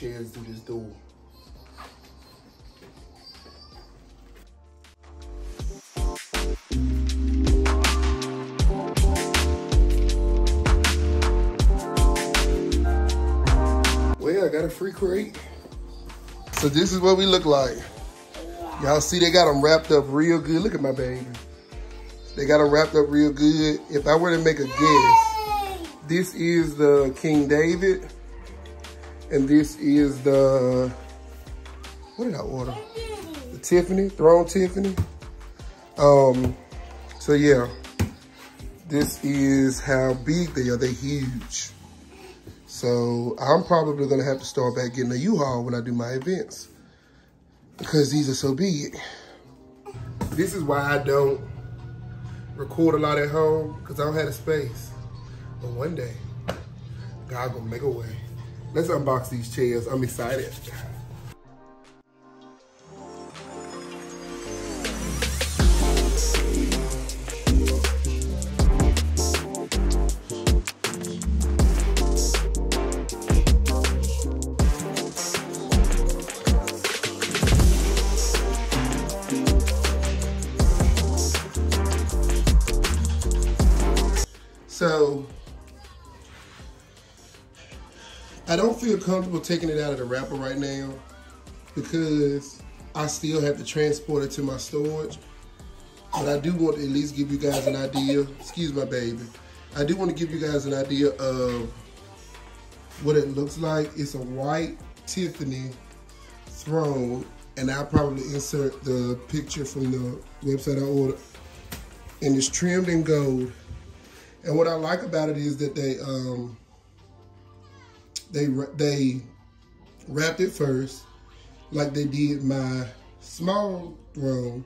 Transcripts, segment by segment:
chairs through this door. Well, I got a free crate. So this is what we look like. Y'all see they got them wrapped up real good. Look at my baby. They got them wrapped up real good. If I were to make a guess, this is the King David. And this is the, what did I order? The Tiffany, Throne Tiffany. Um, so yeah, this is how big they are. They're huge. So I'm probably gonna have to start back getting a U-Haul when I do my events because these are so big. This is why I don't record a lot at home because I don't have the space. But one day, God gonna make a way. Let's unbox these chairs. I'm excited. I don't feel comfortable taking it out of the wrapper right now because I still have to transport it to my storage. But I do want to at least give you guys an idea. Excuse my baby. I do want to give you guys an idea of what it looks like. It's a white Tiffany throne, and I'll probably insert the picture from the website I ordered. And it's trimmed in gold. And what I like about it is that they um, they they wrapped it first, like they did my small throne,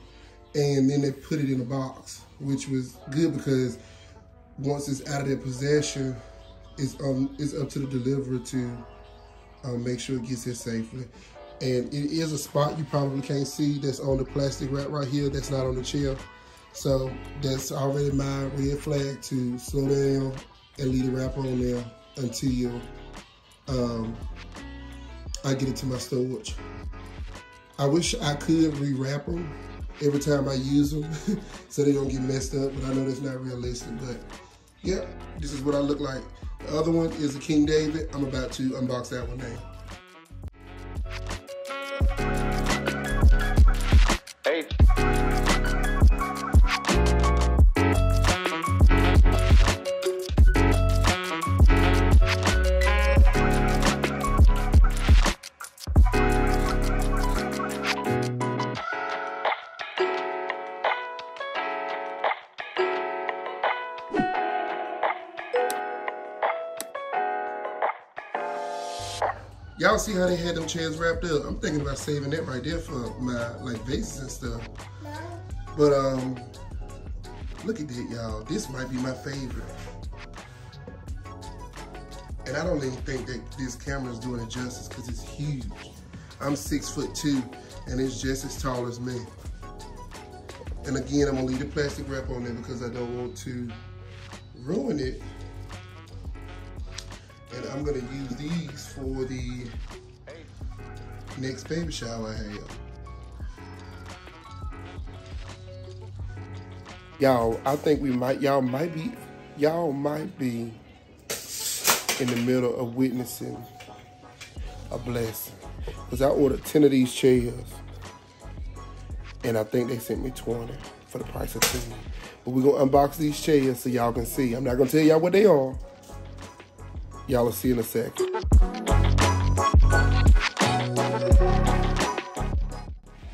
and then they put it in a box, which was good because once it's out of their possession, it's um it's up to the deliverer to um, make sure it gets here safely. And it is a spot you probably can't see that's on the plastic wrap right here. That's not on the chair. So that's already my red flag to slow down and leave the wrapper on there until um, I get it to my storage. I wish I could rewrap them every time I use them so they don't get messed up, but I know that's not realistic. But yeah, this is what I look like. The other one is the King David. I'm about to unbox that one now. Y'all see how they had them chairs wrapped up? I'm thinking about saving that right there for my like vases and stuff. But um, look at that, y'all. This might be my favorite. And I don't even think that this camera is doing it justice because it's huge. I'm six foot two and it's just as tall as me. And again, I'm gonna leave the plastic wrap on there because I don't want to ruin it and I'm gonna use these for the next baby shower I have. Y'all, I think we might, y'all might be, y'all might be in the middle of witnessing a blessing. Because I ordered 10 of these chairs. And I think they sent me 20 for the price of 10. But we're going to unbox these chairs so y'all can see. I'm not going to tell y'all what they are. Y'all will see in a sec.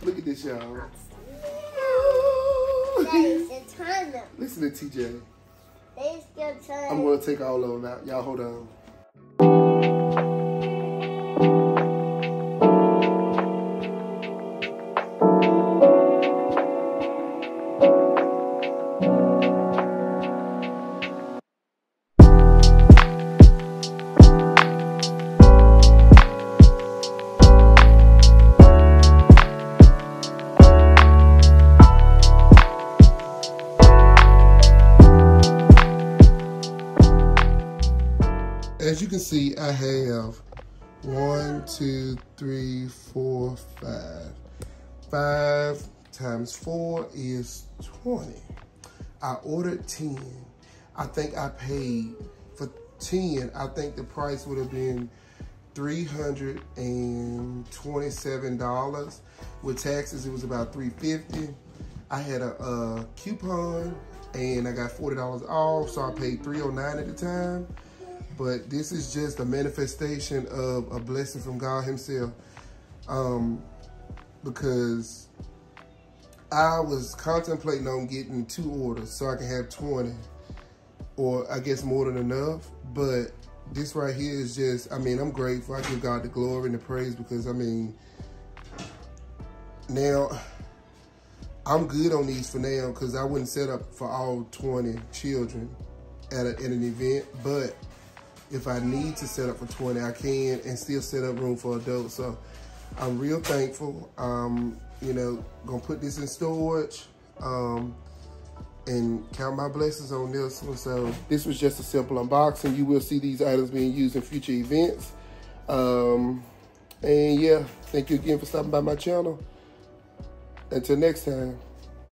Look at this, y'all. Listen to TJ. I'm gonna take all of them out. Y'all hold on. As you can see, I have One, two, three, four, five. Five times four is 20. I ordered 10. I think I paid for 10. I think the price would have been $327. With taxes, it was about 350 I had a, a coupon and I got $40 off, so I paid 309 at the time. But this is just a manifestation of a blessing from God himself. Um, because I was contemplating on getting two orders so I can have 20 or I guess more than enough. But this right here is just, I mean, I'm grateful. I give God the glory and the praise because, I mean, now I'm good on these for now because I wouldn't set up for all 20 children at, a, at an event. But if I need to set up for 20, I can and still set up room for adults. So I'm real thankful. Um, you know, gonna put this in storage um, and count my blessings on this one. So this was just a simple unboxing. You will see these items being used in future events. Um, and yeah, thank you again for stopping by my channel. Until next time.